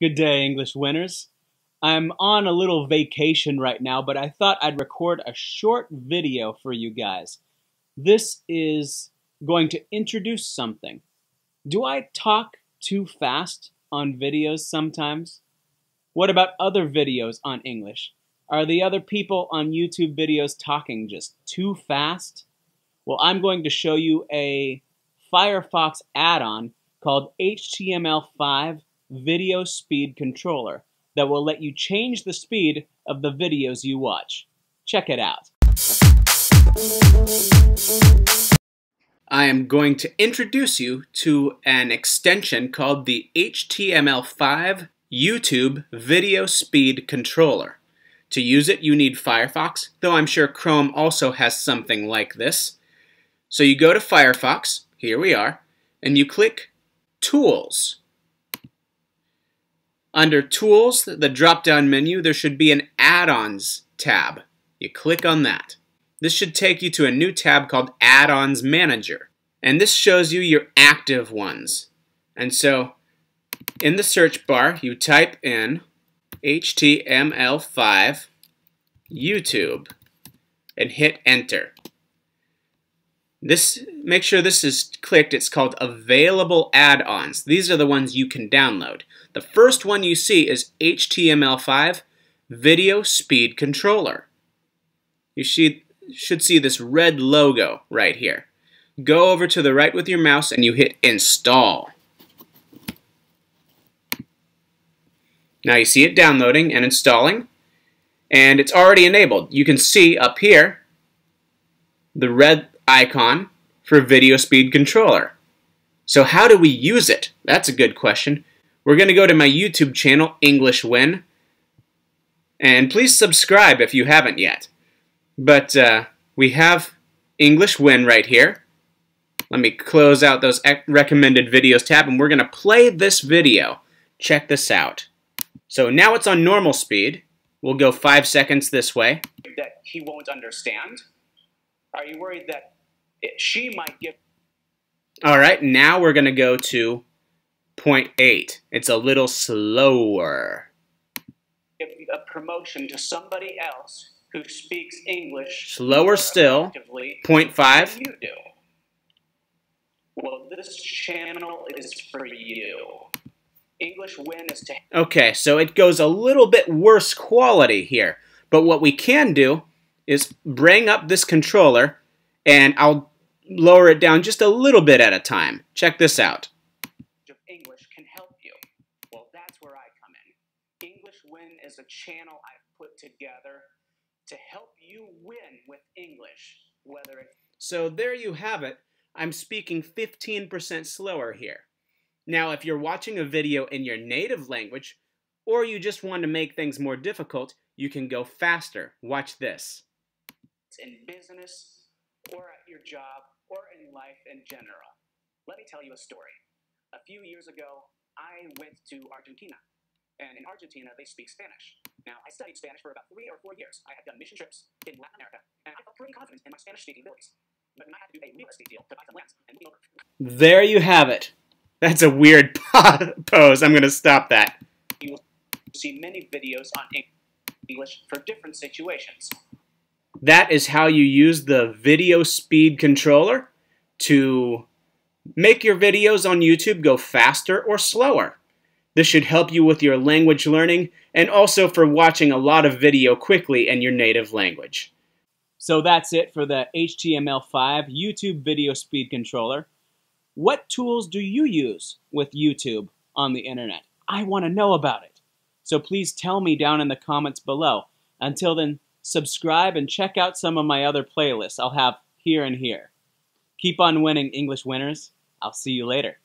Good day, English winners. I'm on a little vacation right now, but I thought I'd record a short video for you guys. This is going to introduce something. Do I talk too fast on videos sometimes? What about other videos on English? Are the other people on YouTube videos talking just too fast? Well, I'm going to show you a Firefox add-on called HTML5 Video Speed Controller that will let you change the speed of the videos you watch. Check it out. I am going to introduce you to an extension called the HTML5 YouTube Video Speed Controller. To use it, you need Firefox, though I'm sure Chrome also has something like this. So you go to Firefox, here we are, and you click Tools. Under Tools, the drop-down menu, there should be an Add-ons tab. You click on that. This should take you to a new tab called Add-ons Manager. And this shows you your active ones. And so, in the search bar, you type in HTML5 YouTube and hit enter. This make sure this is clicked. It's called available add-ons. These are the ones you can download. The first one you see is HTML5 Video Speed Controller. You should, should see this red logo right here. Go over to the right with your mouse and you hit install. Now you see it downloading and installing and it's already enabled. You can see up here the red icon for video speed controller. So how do we use it? That's a good question. We're going to go to my YouTube channel, English Win, and please subscribe if you haven't yet. But uh, we have English Win right here. Let me close out those recommended videos tab, and we're going to play this video. Check this out. So now it's on normal speed. We'll go five seconds this way. That he won't understand? Are you worried that she might give. All right, now we're going to go to point eight. It's a little slower. Give a promotion to somebody else who speaks English. Slower still. Point five. You do. Well, this channel is for you. English win is to. Okay, so it goes a little bit worse quality here. But what we can do is bring up this controller and I'll lower it down just a little bit at a time. Check this out. English can help you. Well, that's where I come in. English Win is a channel I've put together to help you win with English, whether So there you have it. I'm speaking 15% slower here. Now, if you're watching a video in your native language, or you just want to make things more difficult, you can go faster. Watch this. In business, or at your job, or in life in general. Let me tell you a story. A few years ago, I went to Argentina. And in Argentina, they speak Spanish. Now, I studied Spanish for about three or four years. I had done mission trips in Latin America, and I felt pretty confident in my Spanish speaking abilities. But I had to do a real estate deal to buy some lands and move over. There you have it. That's a weird pose. I'm going to stop that. You will see many videos on English for different situations. That is how you use the video speed controller to make your videos on YouTube go faster or slower. This should help you with your language learning and also for watching a lot of video quickly in your native language. So that's it for the HTML5 YouTube Video Speed Controller. What tools do you use with YouTube on the internet? I want to know about it. So please tell me down in the comments below. Until then, subscribe, and check out some of my other playlists I'll have here and here. Keep on winning, English winners. I'll see you later.